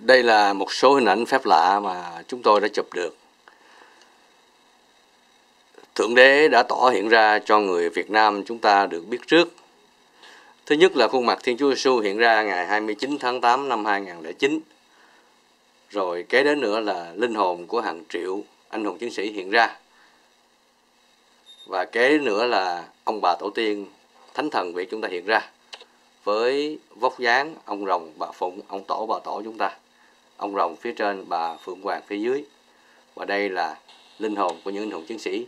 Đây là một số hình ảnh phép lạ mà chúng tôi đã chụp được. Thượng Đế đã tỏ hiện ra cho người Việt Nam chúng ta được biết trước. Thứ nhất là khuôn mặt Thiên Chúa Giêsu hiện ra ngày 29 tháng 8 năm 2009. Rồi kế đến nữa là linh hồn của hàng triệu anh hùng chiến sĩ hiện ra. Và kế nữa là ông bà tổ tiên, thánh thần việt chúng ta hiện ra với vóc dáng ông rồng, bà phụng, ông tổ, bà tổ chúng ta ông rồng phía trên bà phượng hoàng phía dưới. Và đây là linh hồn của những anh hùng chiến sĩ.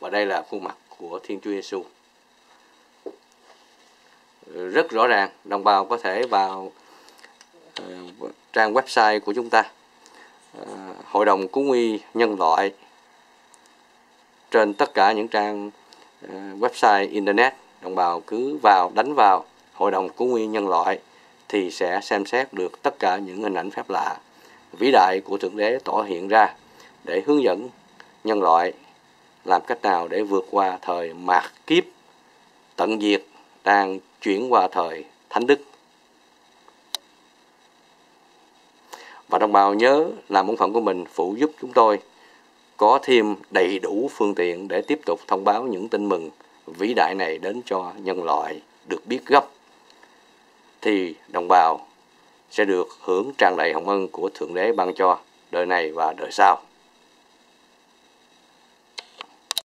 Và đây là khuôn mặt của Thiên Chúa Giêsu rất rõ ràng đồng bào có thể vào uh, trang website của chúng ta. Uh, hội đồng cứu nguy nhân loại trên tất cả những trang uh, website internet. Đồng bào cứ vào đánh vào hội đồng cứu nguy nhân loại thì sẽ xem xét được tất cả những hình ảnh phép lạ. Vĩ đại của thượng đế tỏ hiện ra để hướng dẫn nhân loại làm cách nào để vượt qua thời mạt kiếp, tận diệt đang chuyển qua thời thánh đức. Và đồng bào nhớ làm bổn phận của mình phụ giúp chúng tôi có thêm đầy đủ phương tiện để tiếp tục thông báo những tin mừng vĩ đại này đến cho nhân loại được biết gấp thì đồng bào sẽ được hưởng tràn đầy hồng ân của Thượng Đế ban cho đời này và đời sau.